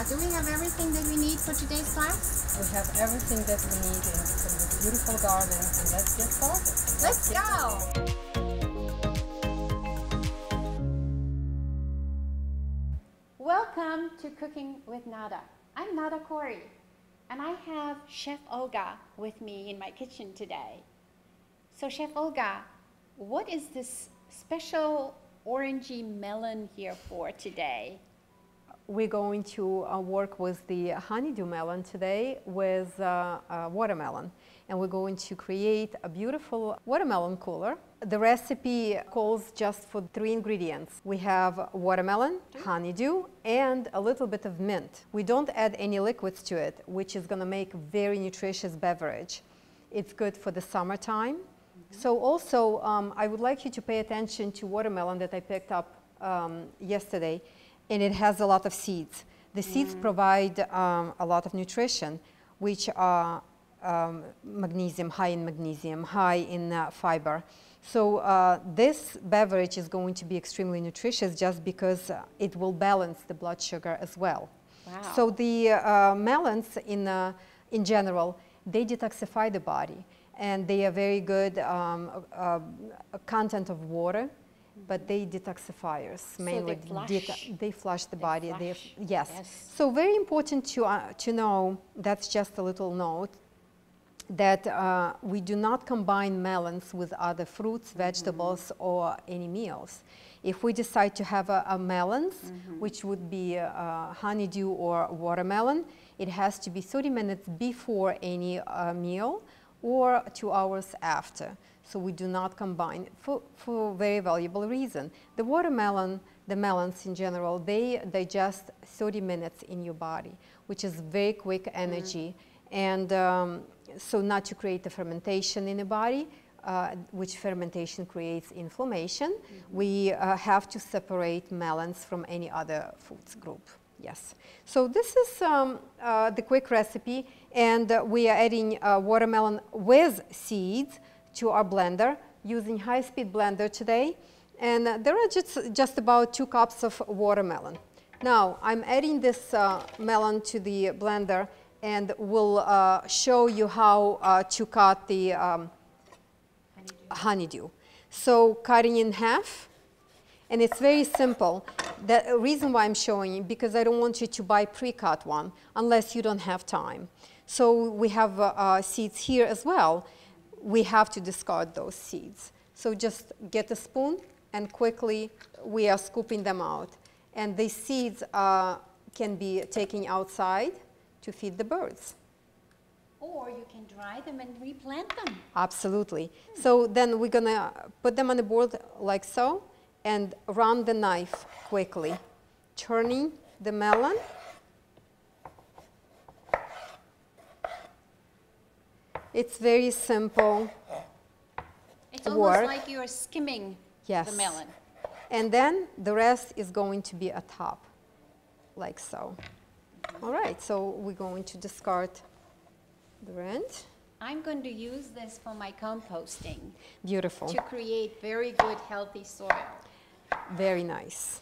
Olga, do we have everything that we need for today's class? We have everything that we need in from this beautiful garden, and let's get started. Let's go! Welcome to Cooking with Nada. I'm Nada Cory, and I have Chef Olga with me in my kitchen today. So, Chef Olga, what is this special orangey melon here for today? We're going to uh, work with the honeydew melon today with uh, uh, watermelon. And we're going to create a beautiful watermelon cooler. The recipe calls just for three ingredients. We have watermelon, honeydew, and a little bit of mint. We don't add any liquids to it, which is going to make a very nutritious beverage. It's good for the summertime. So also, um, I would like you to pay attention to watermelon that I picked up um, yesterday, and it has a lot of seeds. The seeds provide um, a lot of nutrition, which are um, magnesium, high in magnesium, high in uh, fiber. So uh, this beverage is going to be extremely nutritious just because uh, it will balance the blood sugar as well. Wow. So the uh, melons in, uh, in general, they detoxify the body and they are very good um, uh, content of water, but they detoxifiers mainly. they flush. they flush the They body. They yes. Yes. So very important to, uh, to know, that's just a little note, that uh, we do not combine melons with other fruits, vegetables, or any meals. If we decide to have a, a melons, which would be uh, honeydew or watermelon, it has to be 30 minutes before any uh, meal or two hours after. So we do not combine for, for very valuable reason. The watermelon, the melons in general, they digest 30 minutes in your body, which is very quick energy. And um, so not to create the fermentation in the body, uh, which fermentation creates inflammation, we uh, have to separate melons from any other foods group. Yes. So this is um, uh, the quick recipe, and uh, we are adding uh, watermelon with seeds to our blender using high-speed blender today. And uh, there are just, just about two cups of watermelon. Now, I'm adding this uh, melon to the blender and we'll uh, show you how to cut the um, honeydew. So cutting in half, and it's very simple. The reason why I'm showing you, because I don't want you to buy pre-cut one unless you don't have time. So we have uh, uh, seeds here as well. We have to discard those seeds. So just get a spoon and quickly we are scooping them out. And these seeds uh, can be taken outside to feed the birds. Or you can dry them and replant them. Absolutely. So then we're gonna put them on the board like so and run the knife quickly, turning the melon. It's very simple. It's almost Work. like you're skimming Yes. the melon. And then the rest is going to be atop, like so. Mm-hmm. All right, so we're going to discard the end. I'm going to use this for my composting Beautiful. to create very good, healthy soil. Very nice.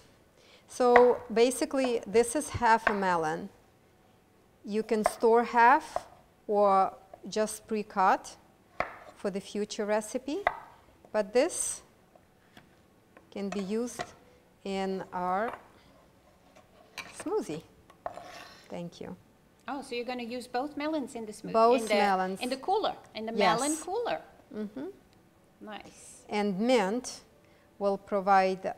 So basically, this is half a melon. You can store half or just pre-cut for the future recipe, but this can be used in our smoothie. Thank you. Oh, so you're going to use both melons in the smoothie? Both in the, melons. In the cooler, in the Yes. melon cooler. Mm-hmm. Nice. And mint will provide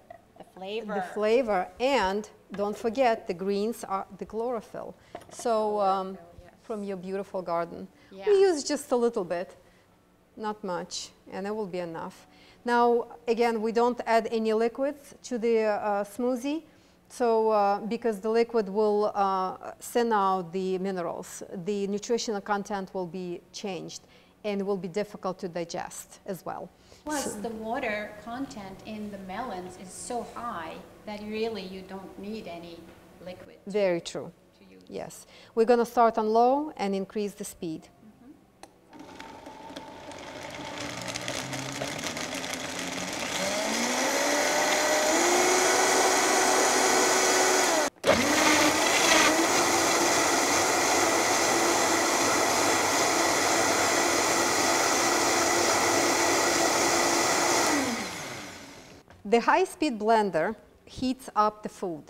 flavor. the flavor, and don't forget the greens are the chlorophyll. So um, from your beautiful garden, Yeah. we use just a little bit, not much, and it will be enough. Now, again, we don't add any liquids to the uh, smoothie. So, uh, because the liquid will uh, send out the minerals, the nutritional content will be changed and will be difficult to digest as well. Plus, the water content in the melons is so high that really you don't need any liquid Very true. Yes. We're going to start on low and increase the speed. The high-speed blender heats up the food.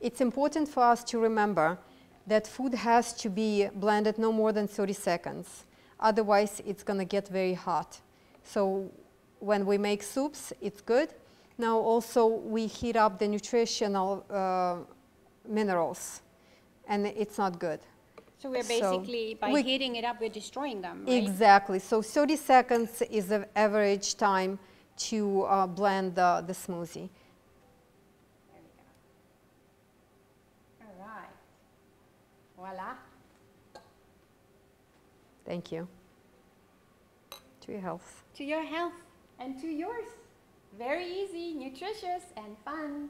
It's important for us to remember that food has to be blended no more than 30 seconds. Otherwise, it's going to get very hot. So when we make soups, it's good. Now also we heat up the nutritional uh, minerals, and it's not good. So we're So basically, by we- heating it up, we're destroying them, right? Exactly. So 30 seconds is the average time to uh, blend the, the smoothie. There we go. All right. Voila. Thank you. To your health. To your health and to yours. Very easy, nutritious, and fun.